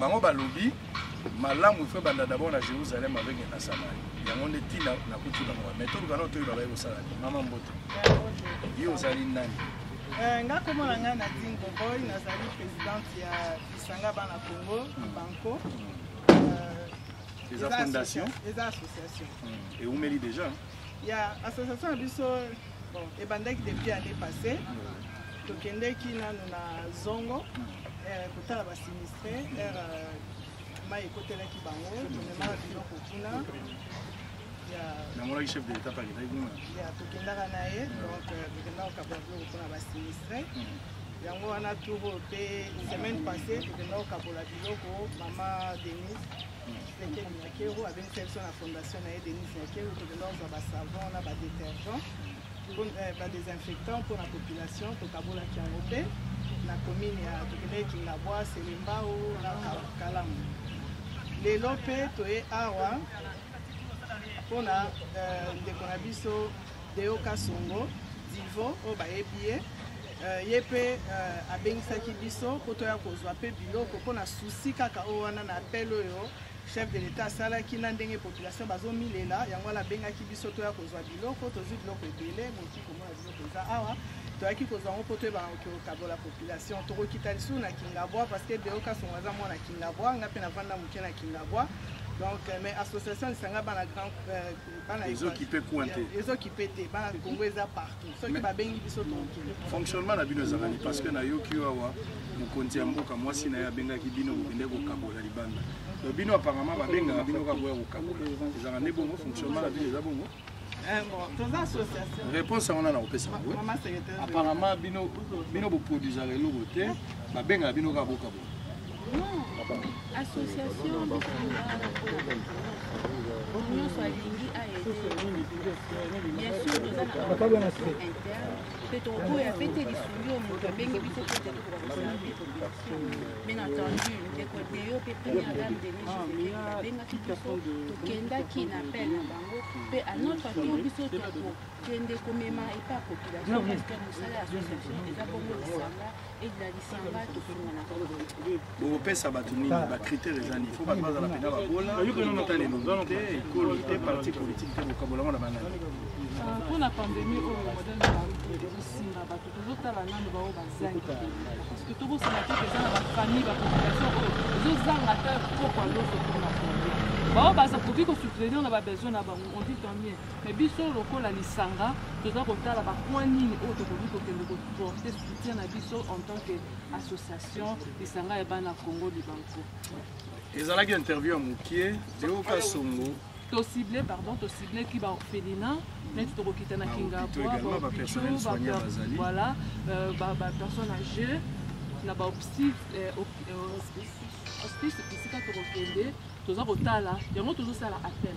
bango balobi malamu ifo ebanda d'abord na jérusalem aveke na samari yango nde ntina nakuti bango mais toluka na otoyeba baye kosala ni. Mama mbote yo ozali nani? Nga komona ngai na dingo boy nazali présidente ya lisanga bana congo banco. Eza fondation? eza association. Eumeli déjà? Ya association na biso ebandaki depuis année passé tokendeki nanu na zongo kotala basinistre ere mai ekotelaki bango. Tomemaka biloko kuna namonaki chef de l'état paketaki kuna ya tokendaka na ye. Donc tokendaka kokabola biloko mpona basinistre yango wana tour mpe semaine passé tokendaka kokabola biloko. Mama denis sekeli nyakero abengisaki biso na fondation na ye denis nyakero tokendaka kozwa basavon na badétergent badesinfectant mpona population. Tokabolaki yango mpe na commune ya tokendaki kingabwa selembao na kalamu lelo mpe toye awa mpona ndeko na biso deoka songo divo oyo bayebi ye. Ye mpe abengisaki biso mpo toya kozwa mpe biloko mpona susi kaka oyo wana na apele oyo chef de l'état asalaki na ndenge population bazomilela. Yango wana abengaki biso toya kozwa biloko tozwi biloko ebele moki komona biloko eza awa toyaki kozwa yango mpo toyebaka kokabola population. Tokokita lisusu na kingabwa parce que deoka songo aza mwana kingabwa nga mpe navanda moke na kingabwa. Donc mais association lisanga bana grand bana ezokipe coin te ezokipe te bana congo eza partout. Soki babengi biso tokokende fonctionnement na bino ezalani parce que nayoki yo awa mokonzi ya mboka mwasi na ye abengaki bino kokende kokabola libanda. Donc bino apparemment babengaka bino kaka koya kokabola. Ezalaka nde bongo fonctionnement na bino eza bongo? toza association réponse yango na nakopesa yango apparemment bino boproduisaka eloko te babengaka bino kaka boka bo nyonso alingi aete tokoya pe te lisungi oyo moto abengi biso po te tokosala pe population bien entendu ndeko deyo pe première dame de nege abengaki biso tokendaki na pele na bango mpe a notre tour biso tokokende komema epa ya population parce que mosala ya association eza bongo lisanga ela lisanga tofunga na bokopesa bato nini bacritère eza nini fo bato bazala mpena babola tala elongo te ekolo te parti politique te bokabolango na banani mpona pandémie oyo modele ezosimba bato tozotala nano bao bazangi parceke tobosana te eza na bafamille bapopulation oyo ezozanga ta pokwa loso mpona konde bao baza koki kosoutenir na babesoin na bango on dit tant bien mais biso lokola lisanga toza kotala bapoint nini oyo tokoki kokende koporte soutien na biso en tant que association lisanga ya bana congo libanko ezalaki interview ya mokie deoka songo tocible pardon tocibleki baorphelinat neti tokokita na kingabwa voilà bapersone age na bahospice esika tokokende toza kotala yango tozosala appel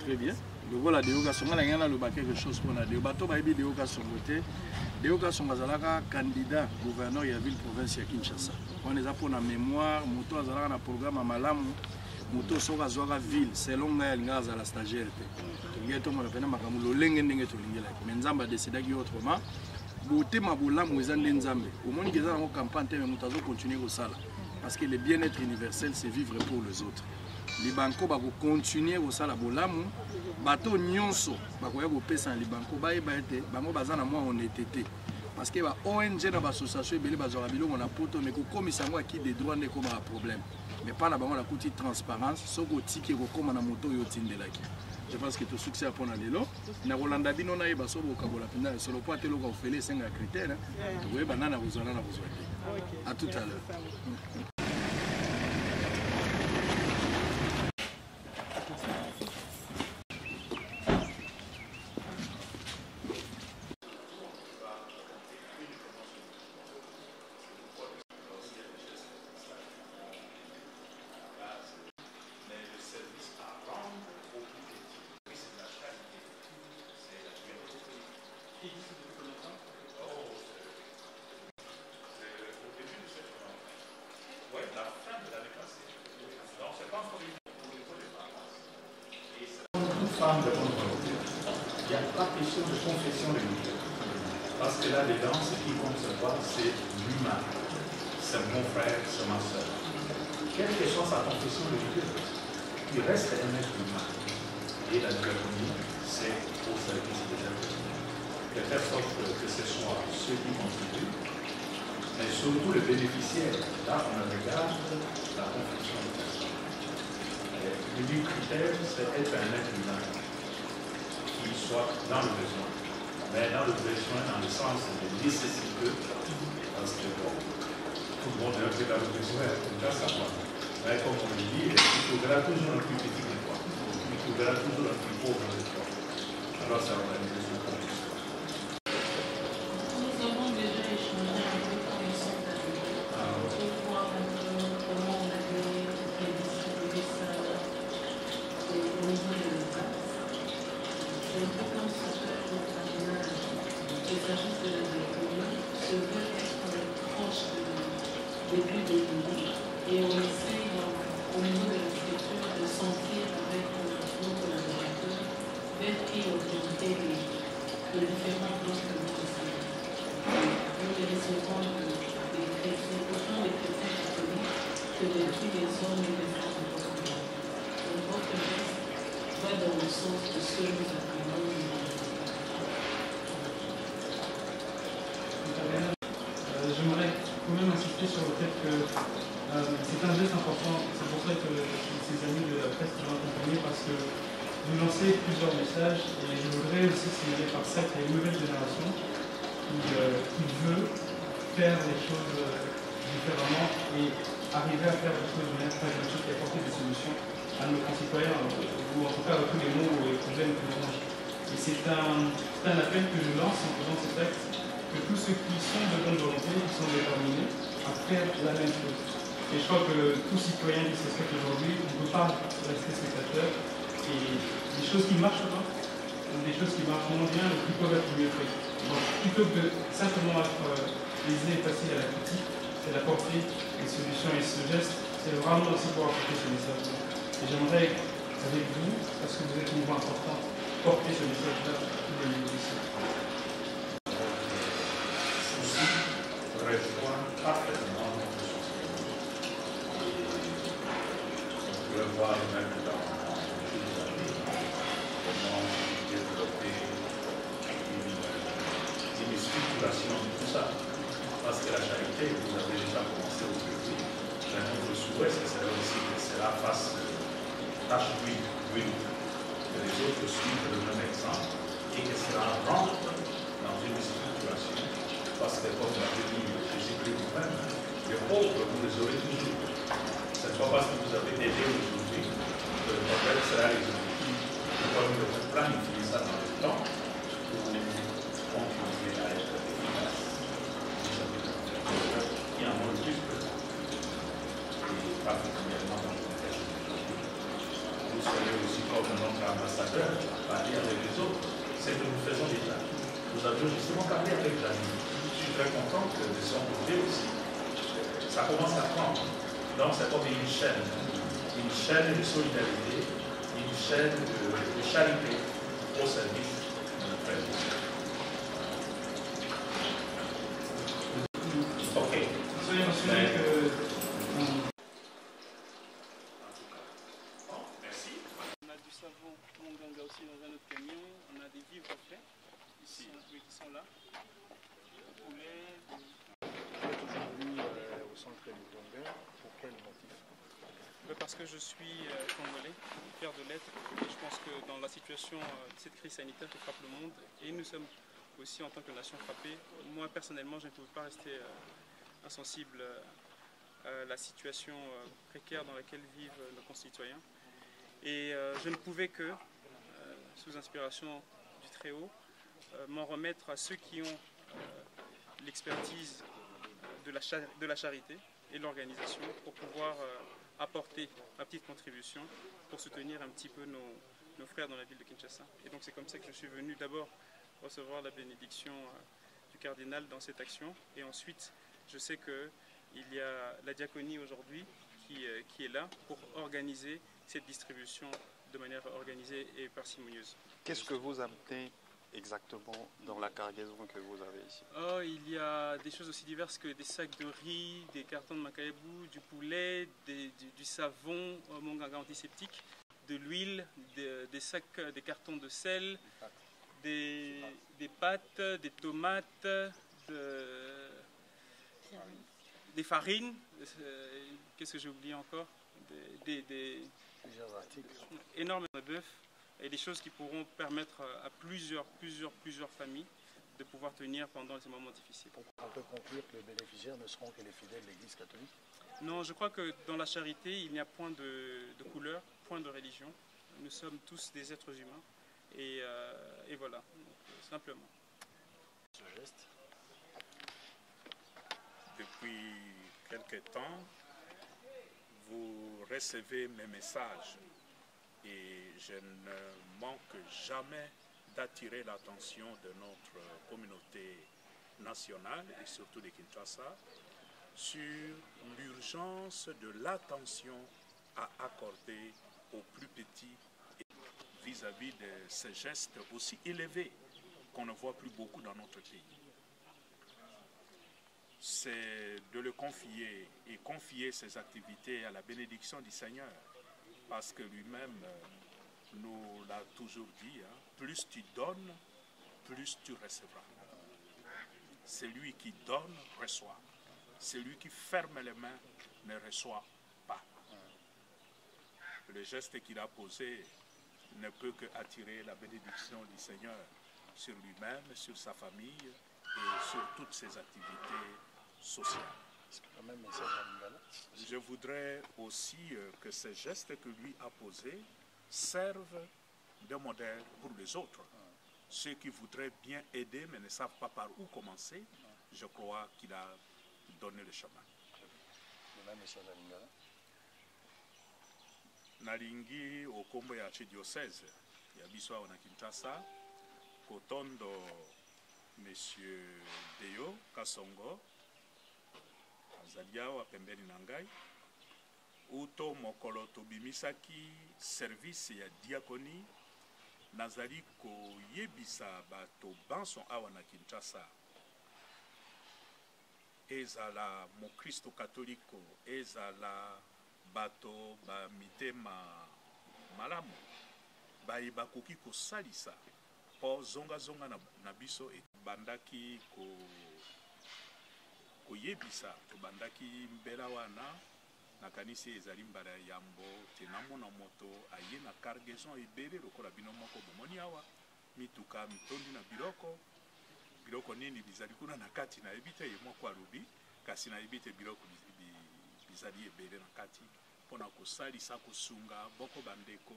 très bien. Lokola deyoka songo na ngai naloba quelque chose mpona deyo bato bayebi deyoka songo te deyoka songo azalaka candidat gouverneur ya ville province ya kinshasa. Wana eza mpona mémoire moto azalaka na programme ya malamu. Moto soki azwaka ville selon ngai alingaka azala stagiaire te tolingi tomona mpena makambo lolenge ndenge tolingelaki mais nzambe adecidaki autrement. Botema bolamu eza nde nzambe. Omoniki eza nango campagne te me moto azocontinue kosala parce que le bien-être universel c'est vivre pour les autres libanko bakocontinue kosala bolamu. Bato nyonso bakoya kopesa na libanko bayeba ete bango baza na mwa honnêteté. Parce que ba ong na baassociation ebele bazwaka biloko na poto me kokomisa yango aki de droit nde ekomaka problème. Mais mpa na bango nakuti transparence soki otiki ekokóma na moto oyo otindelaki. Je pense que tosuccès mpona lelo. Na kolanda bino nayeba so bokabola mpenza na solo po ateloka ofele esengaka critère tokoyeba nani akozwa nani akozwa te à tout à l'heure de confession religieuse. Parce que là-dedans, ce qui compte savoir, c'est l'humain. C'est mon frère, c'est ma soeur. Quelle que soit sa confession religieuse, il reste un être humain. Et la diaconie, c'est au service des êtres. De telle sorte que ce soit ceux qui contribuent, mais surtout le bénéficiaire. Là, on regarde la confession de personne. L'unique critère, c'est être un être humain soit dans le besoin. Mais dans le besoin, dans le sens de nécessité, parce que bon, tout le monde est un dans le besoin, ça, ça va. Mais comme on le dit, il faudra toujours un plus petit que toi. Il faudra toujours un plus pauvre que toi. Alors, ça va être une condition. Nous avons déjà échangé un peu quand ils sont arrivés pour voir un peu comment on avait distribué ça au niveau de l'État. C'est un peu comme ce que le cardinal, les services de la se veulent être proches du début de l'Église et on essaye dans- au niveau de la structure de sentir avec nos collaborateurs vers qui orienter les, les différents plans que nous essayons. Nous les recevons des chrétiens, autant les chrétiens catholiques que depuis les hommes et les femmes de Portugal. Donc votre geste va dans le sens de ce que nous appelons Euh, J'aimerais quand même insister sur le fait que euh, c'est un geste important. C'est pour ça que ces amis de la presse m'ont accompagné parce que vous lancez plusieurs messages et je voudrais aussi signaler par ça qu'il y a une nouvelle génération qui, euh, qui veut faire les choses euh, différemment et arriver à faire des choses de manière pragmatique et apporter des solutions à nos concitoyens, ou en tout cas à tous les mots et problèmes que nous avons. Et c'est un, c'est un appel que je lance en faisant cet acte que tous ceux qui sont de bonne volonté, qui sont déterminés à faire la même chose. Et je crois que tout citoyen qui s'exprime aujourd'hui, on ne peut pas rester spectateur. Et les choses qui marchent pas, des choses qui marchent moins bien, qui peuvent être mieux faites. Donc plutôt que simplement être euh, aisé et facile à la critique, c'est d'apporter des solutions. Et ce geste, c'est vraiment aussi pour apporter ce message. Et j'aimerais, avec vous, parce que vous êtes une voix importante, porter ce message-là tous les parfaitement notre société. Et on peut voir même dans comment développer une, une structuration de tout ça. Parce que la charité, vous avez déjà commencé aujourd'hui. Mais notre souhait, ce serait aussi que cela fasse tâche d'huile, d'huile, que les autres suivent le même exemple et que cela rentre dans une structuration. Parce que comme l'avait dit Jésus-Christ vous-même, les pauvres, vous les aurez toujours. Ce n'est pas parce que vous avez aidé aujourd'hui que le problème sera résolu. Donc nous devons planifier ça dans le temps pour continuer à être efficace qui en ont le plus besoin. Et particulièrement dans le contexte d'aujourd'hui. Vous serez aussi comme notre ambassadeur à parler avec les autres. C'est que nous faisons déjà. Nous avions justement parlé avec Janine. Suis très content de son côté aussi. Ça commence à prendre. Donc c'est comme une chaîne. Une chaîne de solidarité, une chaîne de, de charité au service de notre frère. Ok. Soyez rassurés que on- Bon, merci. On a du savon Monganga aussi dans un autre camion. On a des vivres faits ici, oui, qui sont là. Du poulet, des- aujourd'hui euh, au centre du Bonga. Pour quel motif Ben, Parce je suis euh, congolais, fier de l'être, et je pense que dans la situation euh, de cette crise sanitaire qui frappe le monde, et nous sommes aussi en tant que nation frappée, moi personnellement je ne pouvais pas rester euh, insensible à la situation précaire dans laquelle vivent nos concitoyens. Et je ne pouvais que, sous inspiration du Très-Haut, m'en remettre à ceux qui ont l'expertise de la, charité et l'organisation pour pouvoir apporter ma petite contribution pour soutenir un petit peu nos, frères dans la ville de Kinshasa. Et donc c'est comme ça que je suis venu d'abord recevoir la bénédiction euh, du cardinal dans cette action. Et ensuite, je sais qu'il y a la diaconie aujourd'hui qui, euh, qui est là pour organiser cette distribution de manière organisée et parcimonieuse. Qu'est-ce que vous appelez exactement dans la cargaison que vous avez ici. Oh, il y a des choses aussi diverses que des sacs de riz, des cartons de macaébou, du poulet, des- du, du savon, euh, mon antiseptique, de l'huile, des, des sacs, des cartons de sel, des, des pâtes, des tomates, de- des farines. euh, Qu'est-ce que j'ai oublié encore? Des- des- des, Plusieurs articles. énormément de bœuf et des choses qui pourront permettre à plusieurs, plusieurs, plusieurs familles de pouvoir tenir pendant ces moments difficiles. On peut conclure que les bénéficiaires ne seront que les fidèles de l'Église catholique? Non, je crois que dans la charité, il n'y a point de, de couleur, point de religion. Nous sommes tous des êtres humains. Et, euh, et voilà, Donc, euh, simplement. Ce geste? Depuis quelque temps, vous recevez mes messages et je ne manque jamais d'attirer l'attention de notre communauté nationale et surtout de Kinshasa sur l'urgence de l'attention à accorder aux plus petits vis-à-vis de ces gestes aussi élevés qu'on ne voit plus beaucoup dans notre pays c'est de le confier et confier ses activités à la bénédiction du Seigneur. Parce que lui-même euh, nous l'a toujours dit, hein, plus tu donnes, plus tu recevras. Celui qui donne, reçoit. Celui qui ferme les mains ne reçoit pas. Le geste qu'il a posé ne peut que attirer la bénédiction du Seigneur sur lui-même, sur sa famille et sur toutes ses activités sociales. Je voudrais aussi euh, que ces gestes que lui a posés servent de modèle pour les autres. Ceux qui voudraient bien aider mais ne savent pas par où commencer, je crois qu'il a donné le chemin. Nalingi okombo ya archidiocèse ya kotondo monsieur deyo kasongo azali awa pembeni na ngai. Uto mokolo tobimisaki service ya diakoni. Nazali koyebisa bato banso awa na kinshasa. Ezala mokristo katoliko ezala bato bamitema malamu. Baye bakoki kosalisa mpo zongazonga na, na biso ebandaki ko, koyebisa tobandaki mbela wana nakanisi ezali mbala ya yambo te namona moto aye na cargaison ebele lokola bino moko bomoni awa. Mituka mitondi na biloko. Biloko nini bizali kuna na kati nayebi te ye moko alobi kasi nayebi te biloko bi- bi- bizali ebele na kati. Mpona kosalisa kosunga boko bandeko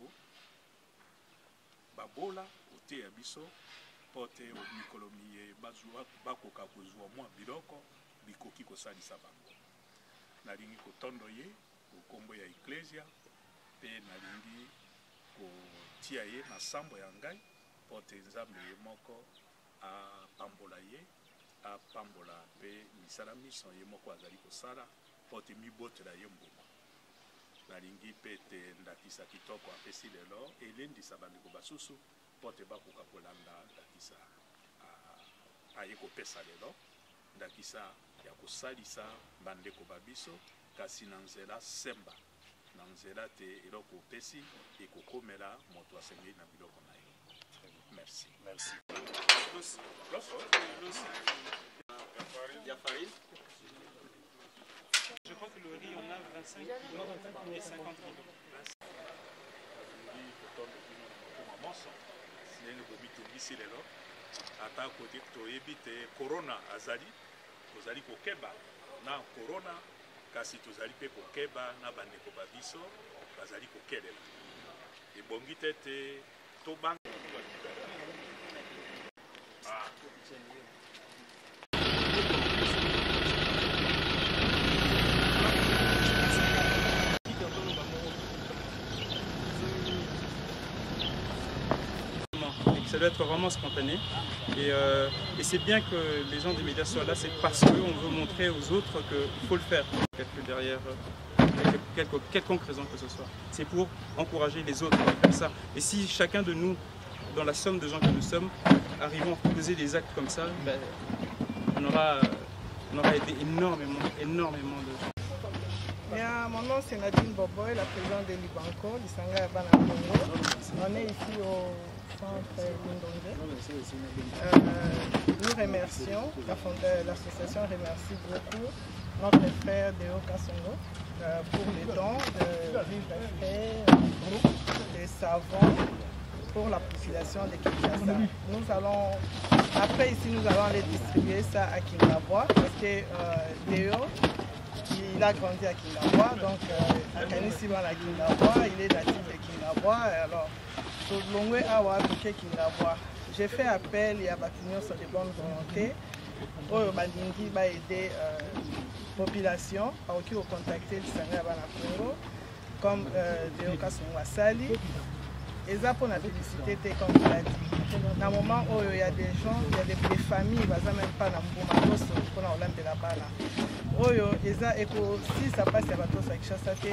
babola koteya biso. Mpo te mikolo miye bakoka kozwa mwa biloko bikoki kosalisa bango. Nalingi kotondo ye kokombo ya eklesia mpe nalingi kotia ye na sambo ya ngai mpo te nzambe ye moko apambola ye apambola mpe misala miso ye moko azali kosala mpo te mibotela ye mbuma. Nalingi mpe ete ndakisa kitoko apesi lelo elendisa bandeko basusu mpo te bakoka kolanda ndakisa a- aye kopesa lelo ndakisa ya kosalisa bandeko babiso kasi na nzela semba na nzela te eloko opesi ekokomela moto asengeli na biloko na ye merci Merci. Je crois que le riz, on a 25 kilos et 50 kilos. ndenge bomitungisi lelo ata kote toyebi te korona azali tozali kokeba na korona kasi tozali mpe kokeba na bandeko babiso bazali kokelela ebongi te te tobanga ça doit être vraiment spontané. Et, euh, et c'est bien que les gens des médias soient là, c'est parce qu'on veut montrer aux autres qu'il faut le faire. Derrière, euh, quelconque raison que ce soit. C'est pour encourager les autres à faire ça. Et si chacun de nous, dans la somme de gens que nous sommes, arrivons à poser des actes comme ça, ben, on, aura, on aura aidé énormément, énormément de gens. Mon nom c'est Nadine Boboy, la présidente de Libanco, du. On est ici au Euh, nous remercions, fonda- l'association remercie beaucoup notre frère Deo Kassongo euh, pour les dons de vivres groupe, des savons pour la population de Kinshasa. Nous allons, après ici, nous allons aller distribuer ça à Kingabois parce que euh, Deo, il a grandi à Kingabois, donc euh, à Kanisiban à il est natif de Kingabois. Alors, pour Longwe Awa, Bouquet Kingabois, j'ai fait appel à Bakignon sur de bonne volonté. oyo balingi baaider euh, population bakoki kocontacte lisanga ya bana congo comme euh, deoka songo asali eza mpona publicité te comme dit. Na moment oyo ya des gens ya des des familles baza même pas na mbuma nyonso mpona kolambela bana oyo eza ekosisa mpasi ya bato kinshasa te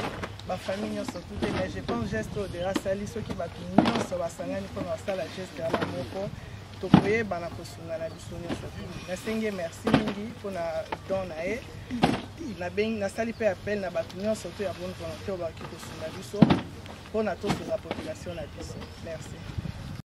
bafamille nyonso tu te mais je pense geste oyo deya asali soki bato nyonso basangani mpona basala geste wana moko tokoyebana kosunga na biso nyonso ye merci mingi mpona don na ye. Nasali mpe appel na bato nyonso to ya bonne volonté oyo bakoki kosunga biso mpona tosunga population na biso. Merci